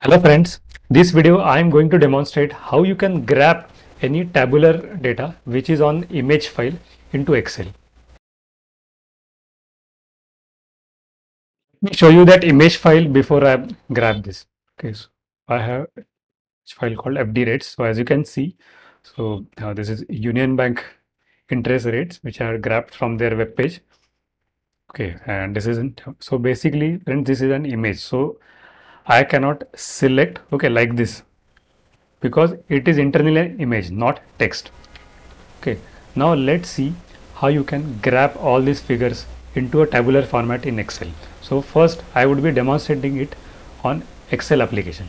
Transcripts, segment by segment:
Hello friends, this video I am going to demonstrate how you can grab any tabular data which is on image file into Excel. Let me show you that image file before I grab this. Okay, so I have a file called FD rates. So as you can see, so uh, this is Union Bank interest rates which are grabbed from their web page. Okay, and this isn't so basically friends this is an image. So I cannot select okay like this because it is internally an image not text. Okay now let's see how you can grab all these figures into a tabular format in excel. So first i would be demonstrating it on excel application.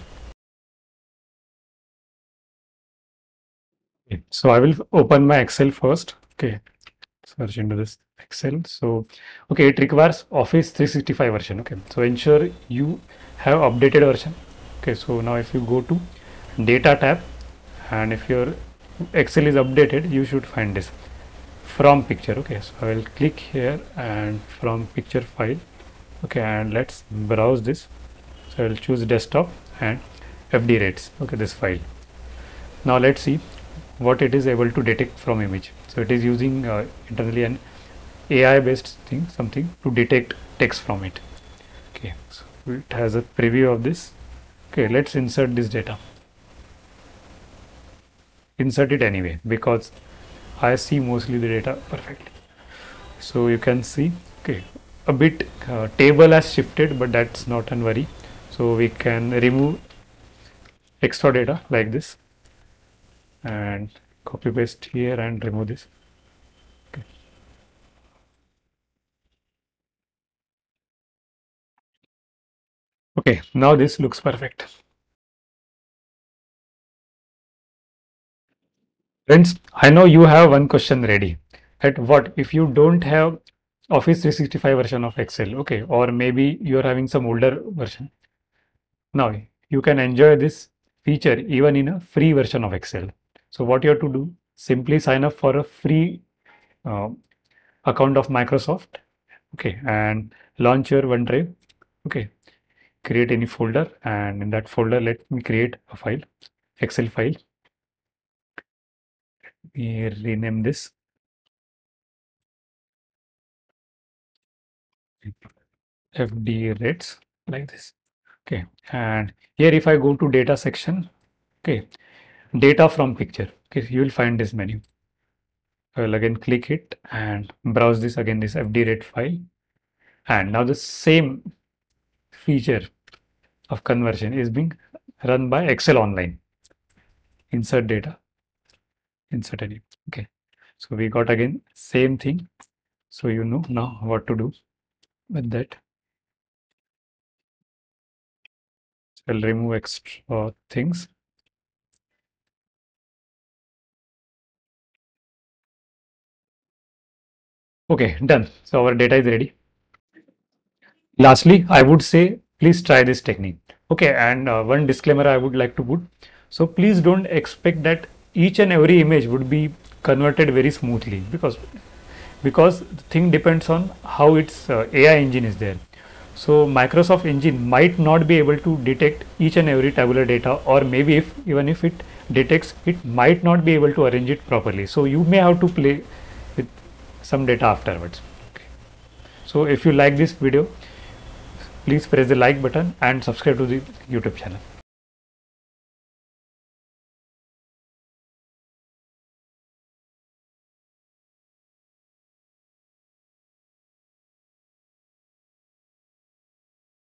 So i will open my excel first. Okay search into this excel. So okay it requires office 365 version okay? So ensure you have updated version. Okay so now if you go to data tab and if your excel is updated you should find this. From picture okay? So i will click here and from picture file okay? And let's browse this. So i will choose desktop and fd rates okay? This file. Now let's see what it is able to detect from image so it is using uh, internally an ai based thing something to detect text from it. Okay so it has a preview of this. Okay let's insert this data. Insert it anyway because I see mostly the data perfectly. So you can see okay a bit uh, table has shifted but that's not an worry. So we can remove extra data like this. And copy paste here and remove this Okay, now this looks perfect. Friends, I know you have one question ready. At what if you don't have Office 365 version of Excel, okay, or maybe you're having some older version. Now you can enjoy this feature even in a free version of Excel. So what you have to do, simply sign up for a free uh, account of Microsoft, okay, and launch your OneDrive, okay, create any folder and in that folder let me create a file excel file. Let me rename this. Fd rates like this okay. And here if i go to data section okay data from picture okay you will find this menu i will again click it and browse this again this fd rate file and now the same feature of conversion is being run by Excel online. Insert data, insert any. Okay. So we got again same thing. So you know now what to do with that. I'll remove extra things. Okay, done. So our data is ready. Lastly, I would say please try this technique okay and uh, one disclaimer i would like to put so please don't expect that each and every image would be converted very smoothly because because the thing depends on how its uh, ai engine is there so microsoft engine might not be able to detect each and every tabular data or maybe if even if it detects it might not be able to arrange it properly so you may have to play some data afterwards okay. so if you like this video please press the like button and subscribe to the youtube channel